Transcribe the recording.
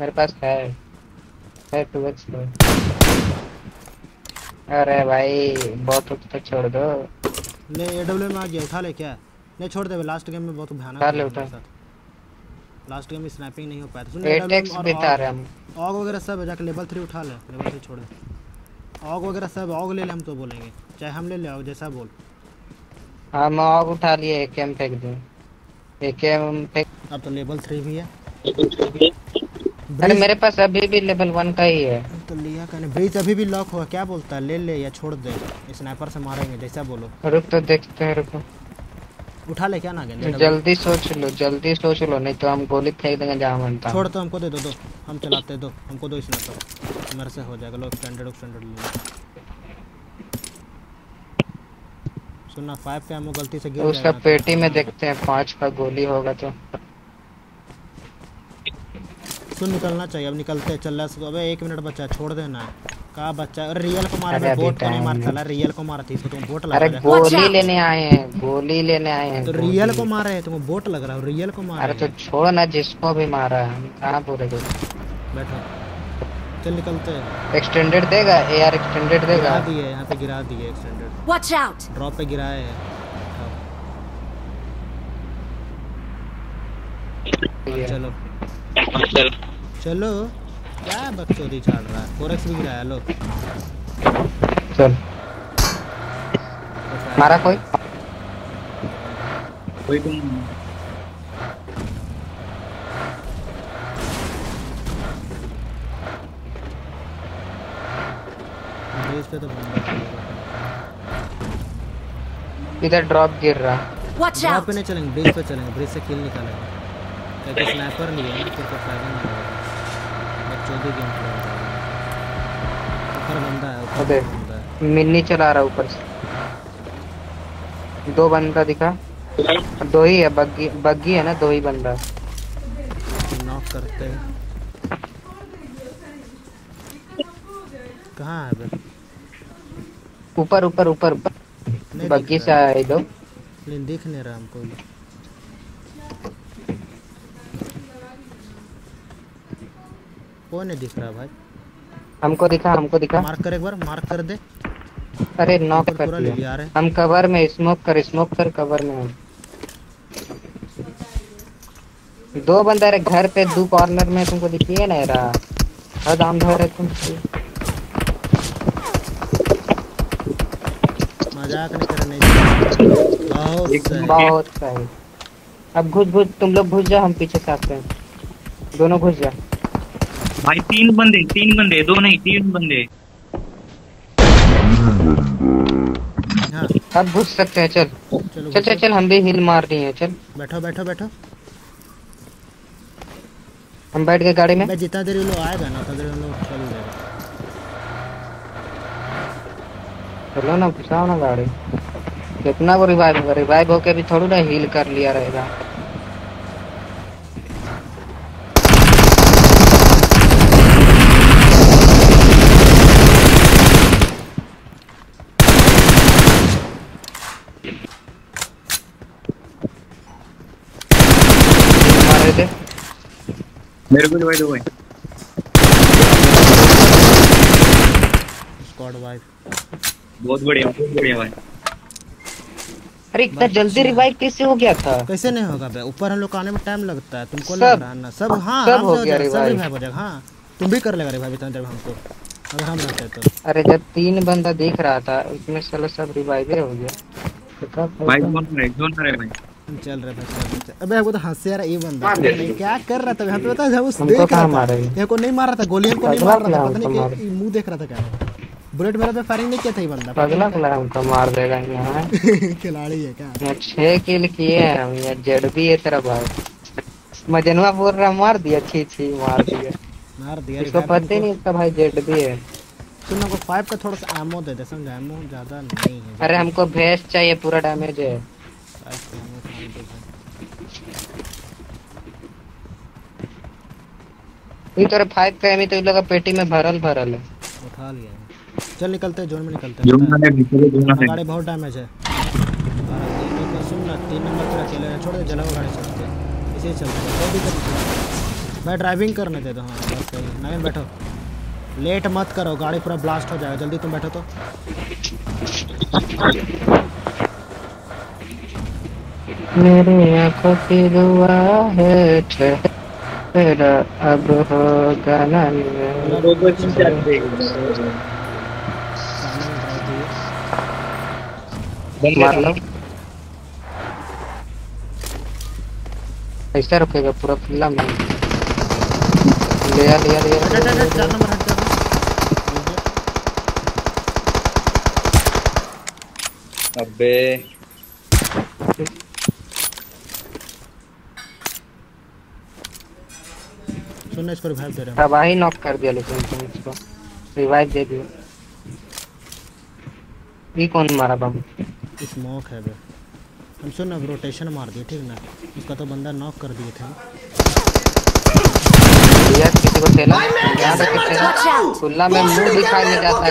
मेरे पास है। है टू एक्स अरे भाई बहुत कुछ तो छोड़ दो। ले एडब्ल्यू में आ गया उठा ले क्या? नहीं छोड़ दे लास्ट गेम में बहुत भयानक उठा ले, उठा। लास्ट गेम में स्नैपिंग नहीं हो पाया सुन एट एक्स बिता रहे हम। ऑग वगैरह सब है जाके लेवल थ्री उठा ले। लेवल थ्री छोड़ दे। ऑग वगैरह सब ऑग ले ले हम तो बोलेंगे। चाहे हम ले ले ऑग जैसा बोल। हाँ मैं आग उठा लिए एक एम फेंक दूँ। एक एम फेंक अब तो लेवल थ्री भी है। अरे मेरे पास अभी भी लेवल वन का ही है। तो लिया कहने ब्रिज अभी भी लॉक हुआ। क्या बोलता है? ले ले या छोड़ दे। स्नाइपर से मारेंगे जैसा बोलो। रुक तो देखते हैं रुको। उठा ले क्या ना गेंदे जल्दी सोच लो जल्दी सोच लो नहीं तो हम गोली फेंक देंगे जहाँ मनता छोड़ तो हमको दे दो दो। हम चलाते दो। हमको दो स्नाइपर मेरे से हो जाएगा। लो स्टैंडर्ड स्टैंडर्ड ले सुनना फाइव पे हमको गलती से गिर उसका पेटी में देखते हैं पाँच का गोली होगा तो। सुन निकलना चाहिए अब निकलते चल रहा है अबे एक मिनट बच्चा है, छोड़ देना। का बच्चा? अरे रियल को मारा मैं बोट को नहीं time मार चला रियल को मारा थी इसको तुम बोट अरे लगा रहे Watch गोली लेने आए हैं गोली लेने आए हैं तो रियल को मारा है तुमको बोट लग रहा है रियल को मारा अरे तो छोड़ ना जिसको भी मारा है हम कहाँ पूरे बैठो। चल निकलते। हैं एक्सटेंडेड देगा एआर एक्सटेंडेड गिरा देगा। दिए यहाँ पे गिरा दिए एक्सटेंडेड Watch out! ड्रॉप पे गिराए हैं। ये। चलो। चलो। क्या बकचोदी छाड़ रहा? है फोरेक्स भी गिराया लो। चल। मारा कोई? कोई तुम तो बंदा चलेगा इधर ड्रॉप गिर रहा। Drop out! पे नहीं चलेंगे ब्रिज पे चलेंगे ब्रिज से किल निकालेंगे। क्योंकि स्नाइपर नहीं है फिर कोई फ़ायदा नहीं बकचोदी गेम प्ले ऊपर बंदा है ऊपर अबे। बंदा है। मिन्नी चला रहा ऊपर से। दो बंदा दिखा। दो ही है बग्गी बग्गी है ना दो ही बंदा नॉक करते हैं। कहाँ है बे ऊपर ऊपर ऊपर। बग्गी से आया ये दो लेकिन दिख नहीं रहा हमको। ये। कोई नहीं दिख रहा भाई? हमको दिखा हमको दिखा। मार्क कर एक बार मार्क कर दे। अरे नॉक कर दिया हम कवर में स्मोक कर स्मोक कर कवर में हम। दो बंदा रे घर पे दो कॉर्नर में तुमको दिखिए ना रहा हद आम धर है तुम। मज़ाक नहीं करने चाहिए। बहुत बहुत सही। अब घुस घुस तुम लोग घुस जाओ हम पीछे से आते हैं। दोनों घुस जाओ। भाई तीन बंदे तीन बंदे दो नहीं तीन बंदे। हाँ। अब घुस सकते हैं चल। चलो चल चल चल हम भी हिल मार रही हैं चल। बैठो बैठो बैठो। हम बैठ गए गाड़ी में। मैं जितना देर लोग आएगा ना उतना देर लोग चल जाएगा। चलो ना घुसाओ ना गाड़ी। कितना को रिवाइव होगा रिवाइव होके भी थोड़ी ना हील कर लिया रहेगा मार रहे थे मेरे को डिवाइड हो गए स्क्वाड वाइफ बहुत बढ़िया बहुत बढ़िया भाई। अरे इतना जल्दी रिवाइव कैसे हो गया था? कैसे नहीं होगा बे ऊपर हम लोग आने में टाइम लगता है तुमको लग रहा है ना? सब हाँ सब हो गया जाएगा, सब रिवाइव हो जाएगा। हाँ तुम भी कर लेगा रिवाइव इतना देर हमको। अगर हम रहते तो। अरे जब तीन बंदा देख रहा था उसमें साला सब रिवाइव हो गया। तो भाई? जोन रहे जोन रहे भाई। चल रहे भाई चल रहे, अबे हमको तो हंसे है ये बंदा। क्या कर रहा था हम तो बता जब उस देख कहाँ रहा था ये? को नहीं मार रहा था गोली हमको नहीं मार रहा था पता नहीं कि मुँह देख रहा था क्या? बुलेट मेरा पे फायरिंग नहीं किया था ये बंदा? पगला पगला हमको मार देगा यहाँ। खिलाड़ी है क्या? यहाँ छह किल किए हैं हम यहाँ जड़ भी है तेरा भाई। मजनुआ बोल रहा मार दिया छी छी मार दिया। मार दिया इसको पता ही नहीं इसका भाई जेड भी है। सुन हमको फाइव का थोड़ा सा एमो दे दे समझा? एमो ज़्यादा नहीं है। अरे हमको भेस्ट चाहिए पूरा डैमेज है फाइव का ammo खाली दे दे। ये तो फाइव का एमी तो इन लोग का पेटी में भरल भरल है। उठा लिया चल निकलते हैं जोन में निकलते हैं। जोन है। रहे भीतर जोन हाँ, रहे गाड़ी बहुत डैमेज है। सुन ना तीन नंबर तेरा अकेले है छोड़ दे जला गाड़ी चलते इसे चलते कोई दिक्कत नहीं। भाई ड्राइविंग करने दे दो हाँ बस सही नवीन बैठो। लेट मत करो गाड़ी पूरा ब्लास्ट हो जाएगा। जल्दी तुम बैठो तो। मेरी आँखों की दुआ है तेरा अब होगा ना दो दो तीन चार देख सामने में ड्राइव दिए बंदे मार लो ऐसा रुकेगा पूरा खुला में लिया लिया लिया हट हट हट चार नंबर हट जाना अबे सुनने इसको रिवाइव दे रहे हैं। तबाही नॉक कर दिया लेकिन तुम इसको। रिवाइव दे दियो। ये कौन मारा बम स्मोक है बे हम सुन अब रोटेशन मार दिए ठीक ना? उसका तो बंदा नॉक कर दिए थे। दिया किसी को ठेला यहाँ पे किसी खुला? में मुँह दिखाई नहीं जाता है।